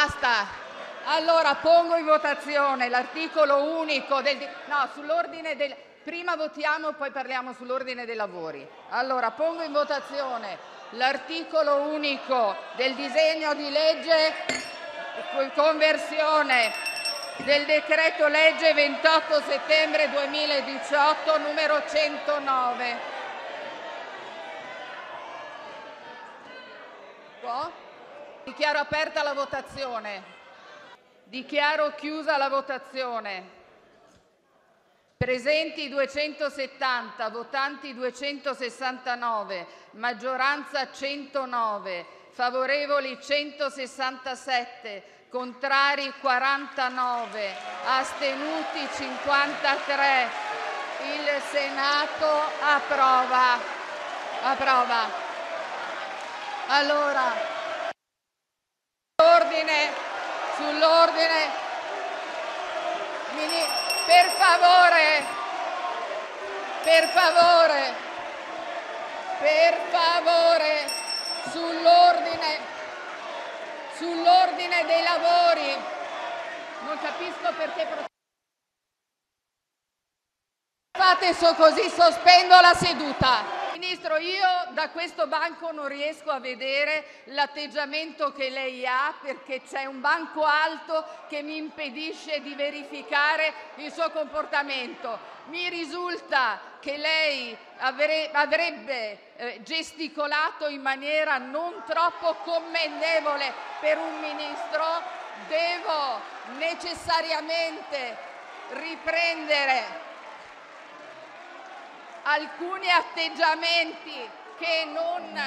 Basta. Allora pongo in votazione l'articolo unico del... Disegno di legge conversione del decreto legge 28 settembre 2018 numero 109. Dichiaro aperta la votazione. Dichiaro chiusa la votazione. Presenti 270, votanti 269, maggioranza 109, favorevoli 167, contrari 49, astenuti 53. Il Senato approva. Approva. Allora, sull'ordine, per favore, per favore, per favore, sull'ordine, sull'ordine dei lavori. Non capisco perché fate so così, sospendo la seduta. Ministro, io da questo banco non riesco a vedere l'atteggiamento che lei ha perché c'è un banco alto che mi impedisce di verificare il suo comportamento. Mi risulta che lei avre- avrebbe eh, gesticolato in maniera non troppo commendevole per un ministro. Devo necessariamente riprendere alcuni atteggiamenti che non,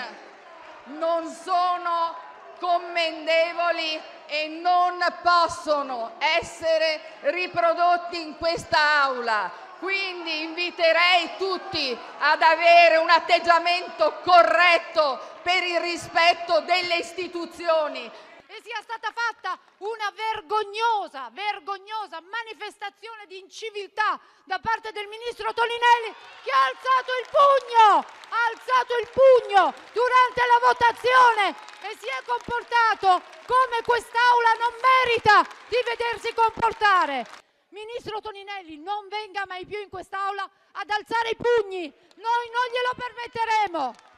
non sono commendevoli e non possono essere riprodotti in questa Aula. Quindi inviterei tutti ad avere un atteggiamento corretto per il rispetto delle istituzioni. E sia stata fatta una vergognosa, vergognosa manifestazione di inciviltà da parte del ministro Toninelli che ha alzato il pugno, ha alzato il pugno durante la votazione e si è comportato come quest'Aula non merita di vedersi comportare. Ministro Toninelli, non venga mai più in quest'Aula ad alzare i pugni, noi non glielo permetteremo.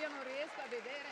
Io non riesco a vedere.